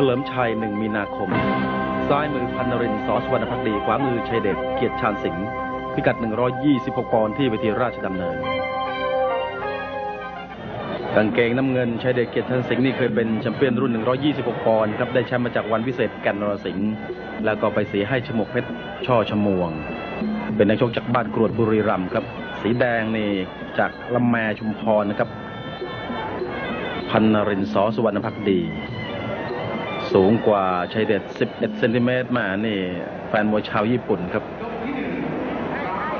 ฉลิมชัยหนึ่งมีนาคม ซ้ายมือพันนรินทร์สอสวรรณพักดีขวามือชัยเดชเกียรติชาญสิงห์พิกัด 126 ปอนด์ที่เวทีราชดำเนิน กางเกงน้ำเงินชัยเดชเกียรติชาญสิงห์นี่เคยเป็นแชมเปี้ยนรุ่น 126 ปอนด์ครับได้แชมป์มาจากวันวิเศษแกันนรสิงห์แล้วก็ไปเสียให้ชมกเพชรช่อชมวง เป็นนักชกจากบ้านกรวดบุรีรัมย์ครับ สีแดงนี่จากลำแมชุมพรนะครับพันนรินทร์สอสุวรรณพักดี สูงกว่าชัยเดช11เซนติเมตรมานี่ แฟนมวยชาวญี่ปุ่นครับ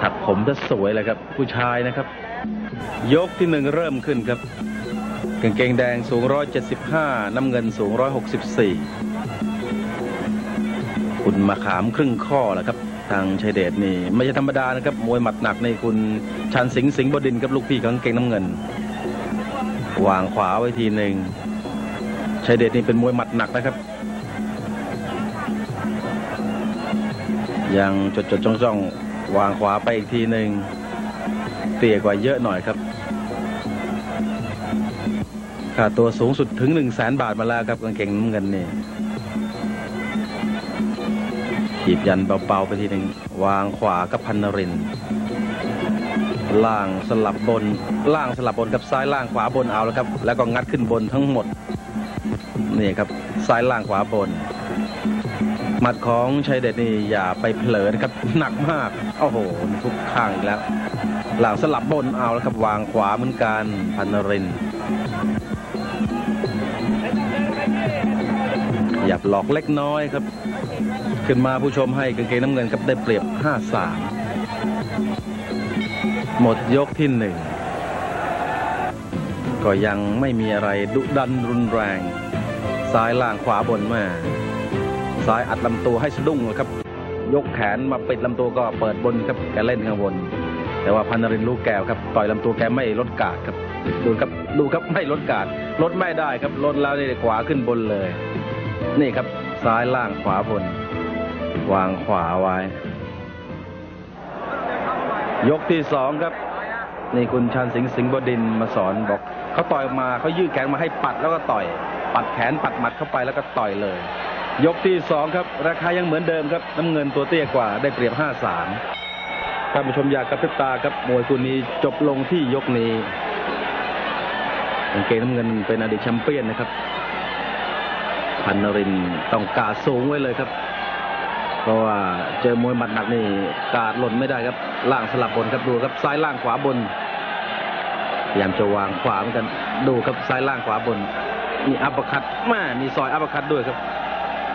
ถักผมจะสวยเลยครับ ผู้ชายนะครับ ยกที่หนึ่งเริ่มขึ้นครับกางเกงแดงสูง 175 น้ำเงินสูง 164 คุณมาขามครึ่งข้อแหละครับ ทางชัยเดชนี่ ไม่ใช่ธรรมดานะครับ มวยหมัดหนักในคุณชันสิงห์สิงห์บดินครับลูกพี่ของกางเกงน้ำเงิน วางขวาไว้ทีหนึ่ง ชัยเดชนี่เป็นมวยหมัดหนักนะครับ ยังจดจดจ้องจ้องวางขวาไปอีกทีหนึ่งเตี้ยกว่าเยอะหน่อยครับค่าตัวสูงสุดถึง 1 0 0 0 0แสนบาทมาแล้วครับกางเกงน้ำเงินนี่หีบยันเบาๆไปทีหนึ่งวางขวากับพันนรินล่างสลับบนล่างสลับบนกับซ้ายล่างขวาบนเอาแล้วครับ แล้วก็งัดขึ้นบนทั้งหมด นี่ครับซ้ายล่างขวาบน หมัดของชัยเดชนี่อย่าไปเผลอนะครับหนักมากโอ้โหทุกข้างอีกแล้ว หลังสลับบนเอาแล้วครับวางขวาเหมือนกันพันนรินทร์ขยับหลอกเล็กน้อยครับ ขึ้นมาผู้ชมให้กางเกงน้ำเงินครับได้เปรียบ 5-3 หมดยกที่หนึ่งก็ยังไม่มีอะไรดุดันรุนแรง ซ้ายล่างขวาบนมาซ้ายอัดลำตัวให้สะดุ้งนะครับ ยกแขนมาปิดลำตัวก็เปิดบนครับแกเล่นข้างบน แต่ว่าพันนรินร์ลูกแก้วครับต่อยลำตัวแกไม่ลดกาดครับดูครับดูครับไม่ลดกาดลดไม่ได้ครับลดแล้วได้ขวาขึ้นบนเลย นี่ครับซ้ายล่างขวาบน วางขวาไว้ ยกที่สองครับนี่คุณชันสิงสิงบดินมาสอนบอกเขาต่อยมาเขายืดแขนมาให้ปัดแล้วก็ต่อย ปัดแขนปัดหมัดเข้าไปแล้วก็ต่อยเลย ยกที่สองครับ ราคายังเหมือนเดิมครับ น้ำเงินตัวเตี้ยกว่าได้เปรียบห้าสามท่านผู้ชมอย่ากะพริบตาครับมวยคู่นี้จบลงที่ยกนี้เกงน้ำเงินเป็นอดีตแชมเปี้ยนนะครับพันธ์นรินทร์ต้องการ์ดสูงไว้เลยครับ เพราะว่าเจอมวยหมัดหนักนี่การ์ดหล่นไม่ได้ครับ ล่างสลับบนครับดูครับซ้ายล่างขวาบนพยายามจะวางขวาเหมือนกันดูครับซ้ายล่างขวาบน มีอัปเปอร์คัตแหม่มีซอยอัปเปอร์คัตด้วยครับ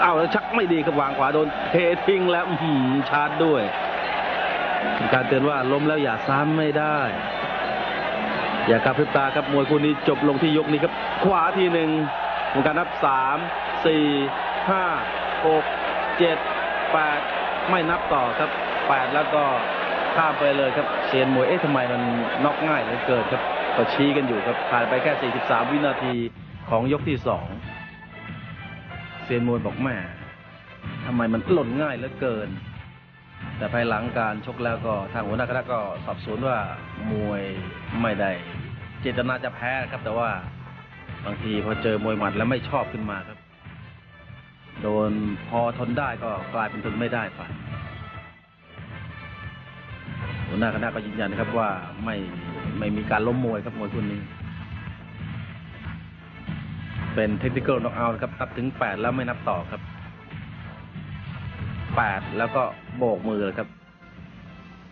เอาแล้วชักไม่ดีครับวางขวาโดนเททิ้งแล้วหือชาร์จด้วยเป็นการเตือนว่าล้มแล้วอย่าซ้ำไม่ได้ อย่ากระพริบตาครับมวยคู่นี้จบลงที่ยกนี้ครับ ขวาทีหนึ่งของการนับสามสี่ห้าหกเจ็ดแปดไม่นับต่อครับแปดแล้วก็ข้ามไปเลยครับเซียนมวยเอ๊ะทำไมมันน็อกง่ายเหลือเกินครับก็ชี้กันอยู่ครับผ่านไปแค่ 43 วินาที ของยกที่สองเซียนมวยบอกแม่ทำไมมันหล่นง่ายเหลือเกิน แต่ภายหลังการชกแล้วก็ทางหัวหน้าคณะก็สอบสวนว่ามวยไม่ได้เจตนาจะแพ้ครับ แต่ว่าบางทีพอเจอมวยหมัดแล้วไม่ชอบขึ้นมาครับ โดนพอทนได้ก็กลายเป็นทนไม่ได้ไปหัวหน้าคณะก็ยืนยันนะครับว่าไม่ไม่มีการล้มมวยครับมวยคู่นี้ เป็นเทคนิคอลน็อกเอาท์ครับนับถึง8แล้วไม่นับต่อครับ8แล้วก็โบกมือเลยครับ